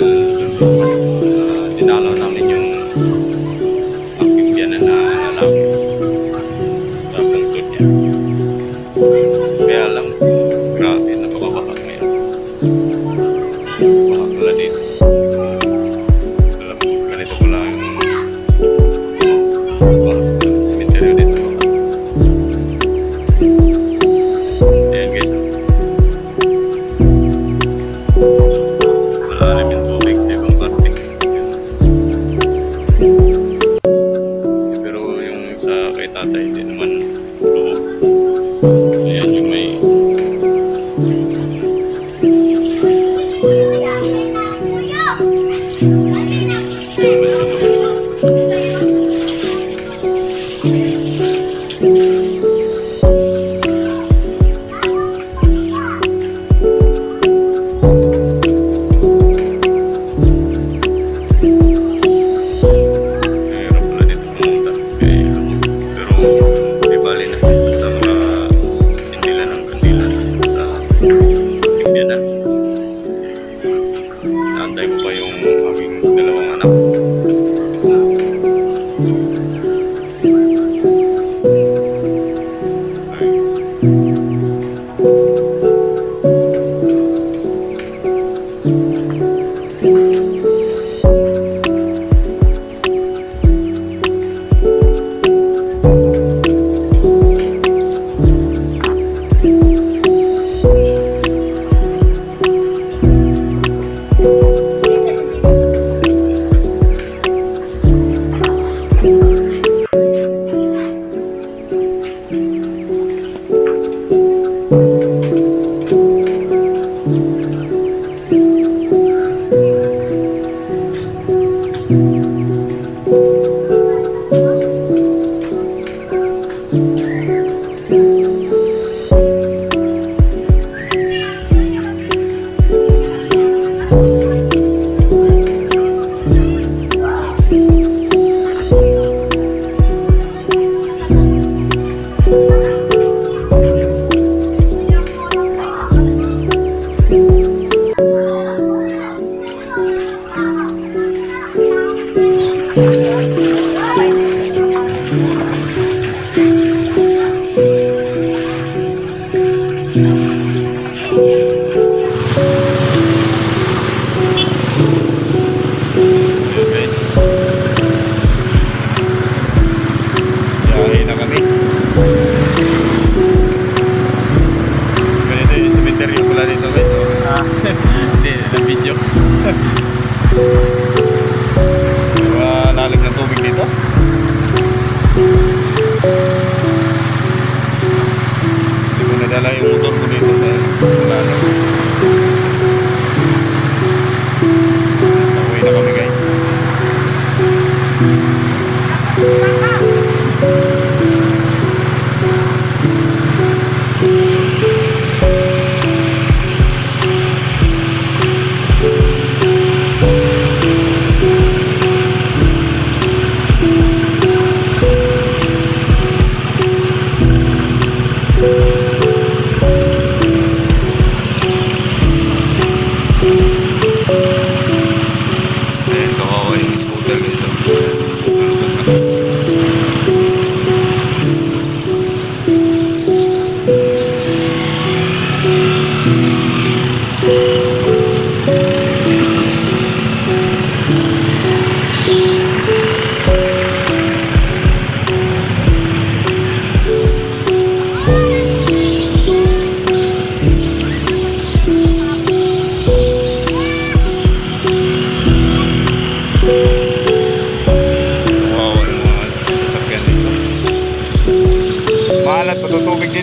Amen. pala dito guys. Oh. Ah, hindi na video. 買い戻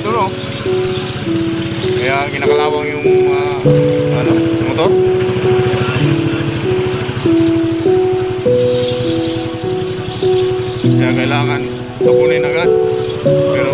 motor. Kaya kinakalawang yung uh, ano, motor. Kaya kailangan tapunin agad. Pero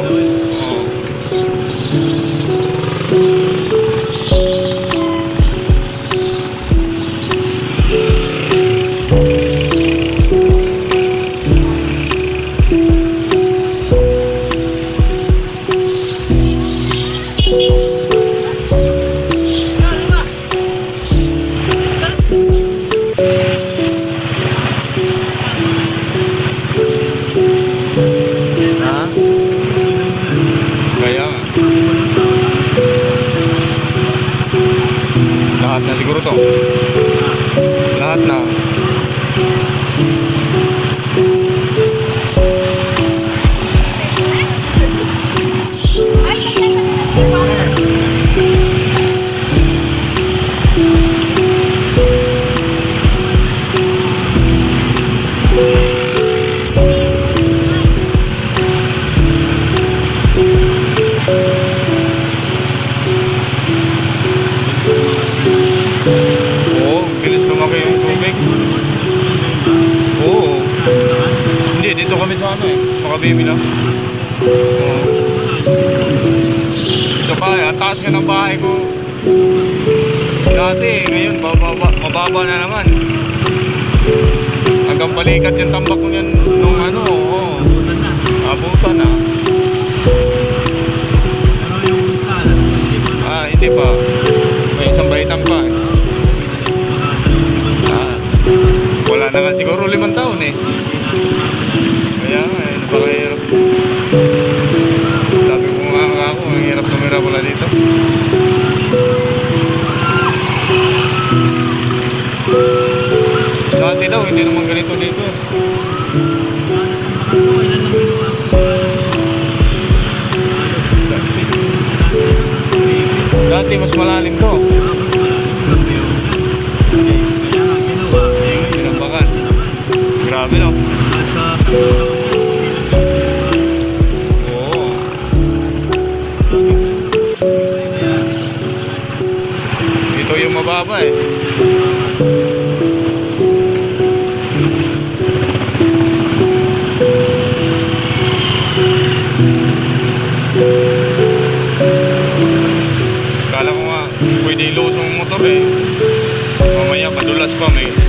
ano eh. Makabimi lang. Ito pa, ang taas nga ng bahay ko. Dati, ngayon, bababa, mababa na naman. Hanggang balikat yung tambak ko yan nung ano, oo. Na. Abutan na. Pero yung pa Ah, hindi pa. May isang baitang pa. eh. Wala na nga siguro limang taon eh. Dati daw, hindi naman ganito dito. Dati mas malalim Mababa eh. Kala ko nga, pwede ilusong motor eh. Mamaya padulas pa may.